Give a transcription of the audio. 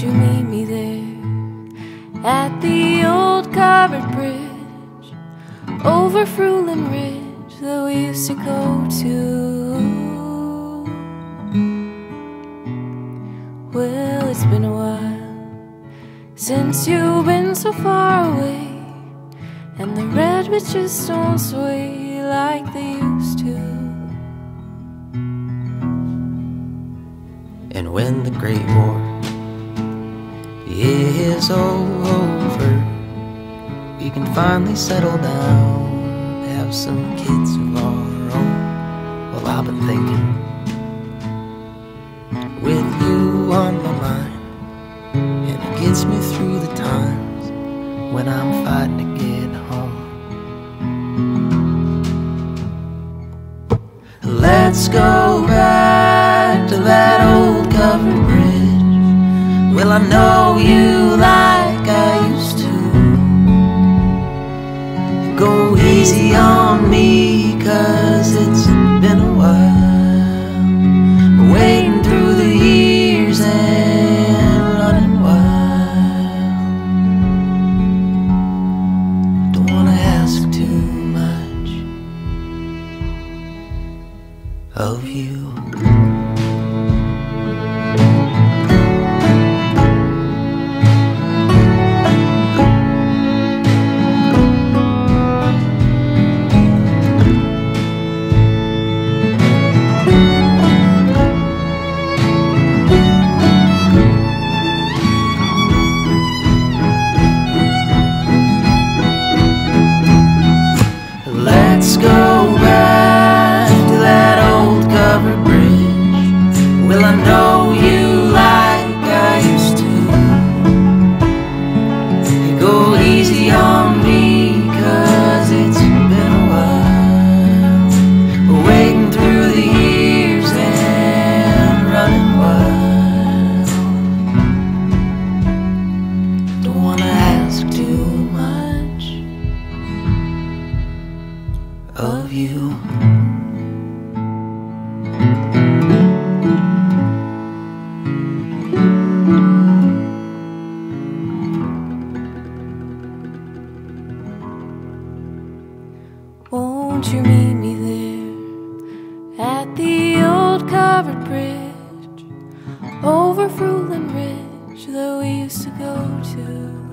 You meet me there at the old covered bridge over Fruitland Ridge that we used to go to? Well, it's been a while since you've been so far away, and the red bitches don't sway like they used to. And when the Great War is over, we can finally settle down, have some kids of our own. Well, I've been thinking, with you on my mind, and it gets me through the times when I'm fighting to get home. Let's go back to that old covered Well, I know you like I used to. Go easy on me, cause it's been a while. Waiting through the years and running wild. Don't wanna ask too much of you. Let's go you. Won't you meet me there at the old covered bridge over Fruitland Ridge that we used to go to?